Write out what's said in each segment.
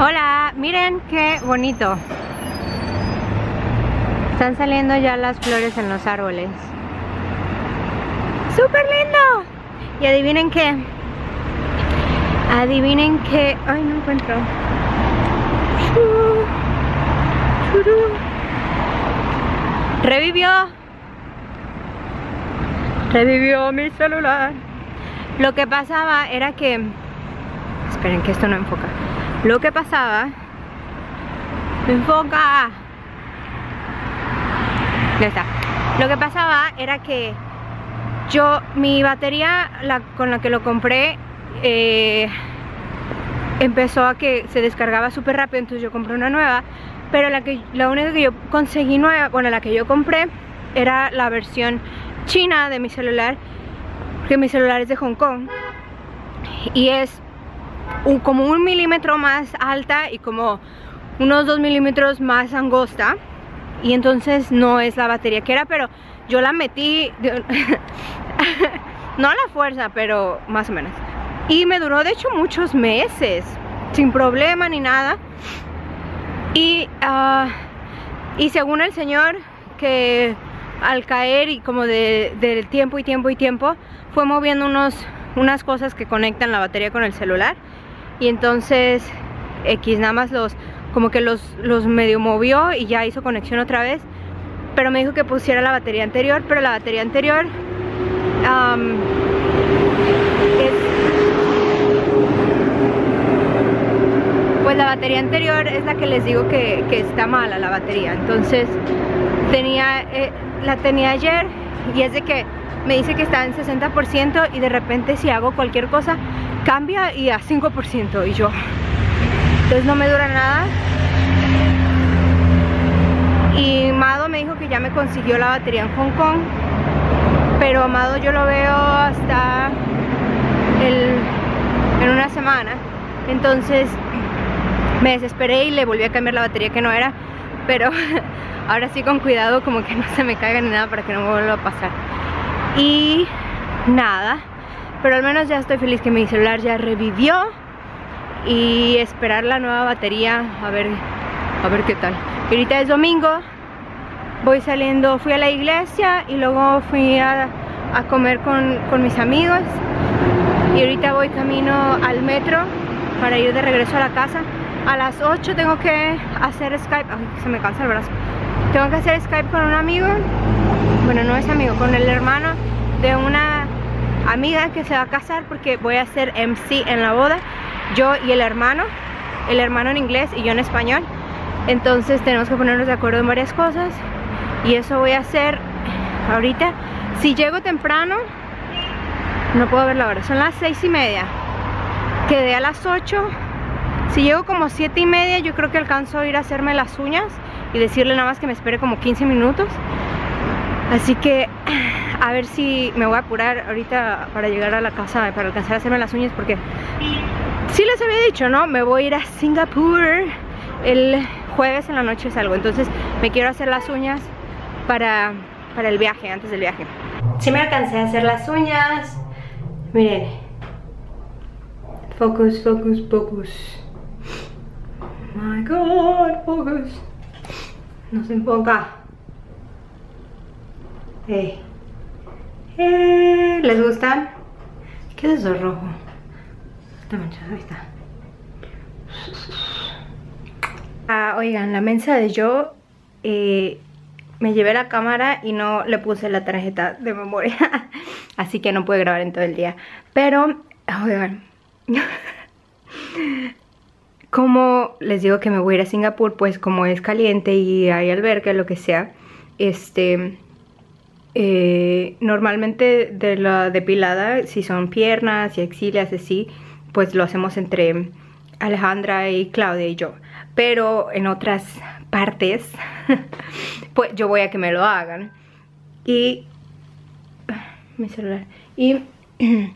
Hola, miren qué bonito. Están saliendo ya las flores en los árboles. ¡Súper lindo! Y adivinen qué. Adivinen qué. Ay, no encuentro. Revivió. Revivió mi celular. Lo que pasaba era que... Esperen que esto no enfoca. Lo que pasaba... ¡Enfoca! Ya está. Lo que pasaba era que yo, mi batería con la que lo compré, eh, empezó a que se descargaba súper rápido, entonces yo compré una nueva. Pero la, que, la única que yo conseguí nueva, bueno, la que yo compré, era la versión china de mi celular, que mi celular es de Hong Kong. Y es como un milímetro más alta y como unos dos milímetros más angosta y entonces no es la batería que era, pero yo la metí, no la fuerza, pero más o menos. Y me duró de hecho muchos meses, sin problema ni nada. Y, uh, y según el señor, que al caer y como de, tiempo y tiempo y tiempo, fue moviendo unos, unas cosas que conectan la batería con el celular. Y entonces X nada más los como que los, los medio movió y ya hizo conexión otra vez pero me dijo que pusiera la batería anterior pero la batería anterior es, pues la batería anterior es la que les digo que, que está mala la batería. Entonces tenía eh, la tenía ayer y es de que me dice que está en 60% y de repente si hago cualquier cosa cambia y a 5% y yo entonces no me dura nada y Amado me dijo que ya me consiguió la batería en Hong Kong pero Amado yo lo veo hasta el, en una semana. Entonces me desesperé y le volví a cambiar la batería que no era pero ahora sí con cuidado como que no se me caiga ni nada para que no me vuelva a pasar. Y nada pero al menos ya estoy feliz que mi celular ya revivió y esperar la nueva batería a ver a ver qué tal. Y ahorita es domingo voy saliendo fui a la iglesia y luego fui a, comer con, con, mis amigos. Y ahorita voy camino al metro para ir de regreso a la casa. A las 8 tengo que hacer Skype. Se me cansa el brazo. Tengo que hacer Skype con un amigo. Bueno no es amigo con el hermano de una amiga que se va a casar porque voy a hacer MC en la boda yo y el hermano, el hermano en inglés y yo en español. Entonces tenemos que ponernos de acuerdo en varias cosas y eso voy a hacer ahorita. Si llego temprano, no puedo ver la hora, son las seis y media. Quedé a las 8. Si llego como siete y media, yo creo que alcanzo a ir a hacerme las uñas y decirle nada más que me espere como 15 minutos. Así que a ver si me voy a apurar ahorita para llegar a la casa para alcanzar a hacerme las uñas porque sí les había dicho, ¿no? Me voy a ir a Singapur el jueves en la noche salgo entonces me quiero hacer las uñas para, para el viaje, antes del viaje. Sí me alcancé a hacer las uñas. Miren. Focus, focus, focus. My god, focus. No se enfoca. Eh, ¿Les gustan? ¿Qué es eso rojo? Está manchado, ahí está. Ah, oigan, la mensa de yo eh, me llevé la cámara y no le puse la tarjeta de memoria. Así que no pude grabar en todo el día. Pero, oigan. como les digo que me voy a ir a Singapur, pues como es caliente y hay alberca, lo que sea, este eh, normalmente de la depilada, si son piernas y axilas así, pues lo hacemos entre Alejandra y Claudia y yo. Pero en otras partes, pues yo voy a que me lo hagan. Y... Mi celular. Y...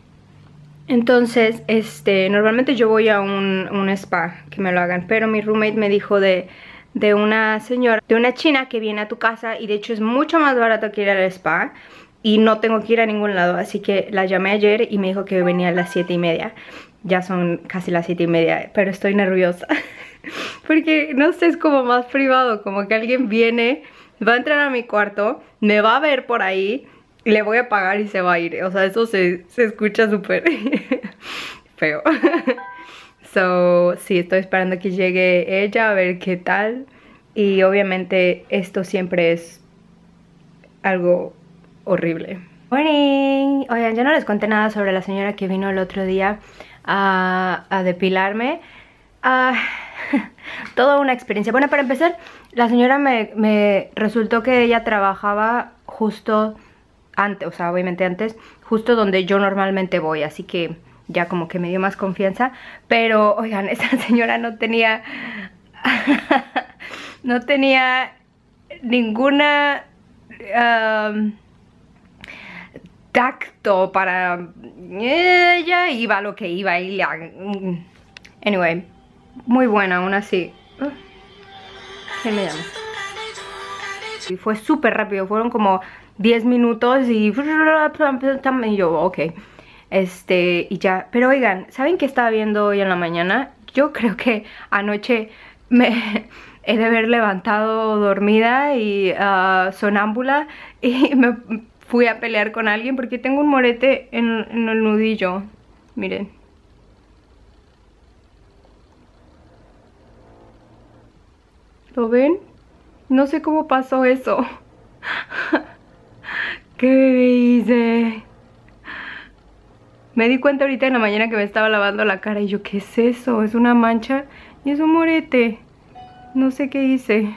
Entonces, este, normalmente yo voy a un, un spa que me lo hagan, pero mi roommate me dijo de de una señora, de una china que viene a tu casa y de hecho es mucho más barato que ir al spa y no tengo que ir a ningún lado, así que la llamé ayer y me dijo que venía a las 7 y media. ya son casi las siete y media, pero estoy nerviosa. Porque no sé, es como más privado, como que alguien viene, va a entrar a mi cuarto, me va a ver por ahí, le voy a pagar y se va a ir. O sea, eso se, se escucha súper feo. so, sí, estoy esperando que llegue ella a ver qué tal. Y obviamente esto siempre es algo horrible. Morning. Oigan, yo no les conté nada sobre la señora que vino el otro día a, depilarme. Ah, toda una experiencia. Bueno, para empezar, la señora me, me, resultó que ella trabajaba justo antes, o sea, obviamente antes, justo donde yo normalmente voy, así que ya como que me dio más confianza. Pero, oigan, esa señora no tenía... no tenía ninguna... Um, tacto para ella iba lo que iba y la... anyway muy buena aún así ¿Quién me llama? y fue súper rápido fueron como 10 minutos y, y yo ok este y ya pero oigan ¿saben qué estaba viendo hoy en la mañana? yo creo que anoche me he de haber levantado dormida y uh, sonámbula y me fui a pelear con alguien porque tengo un morete en, el nudillo. Miren. ¿Lo ven? No sé cómo pasó eso. ¿Qué hice? Me di cuenta ahorita en la mañana que me estaba lavando la cara y yo, ¿qué es eso? Es una mancha y es un morete. No sé qué hice.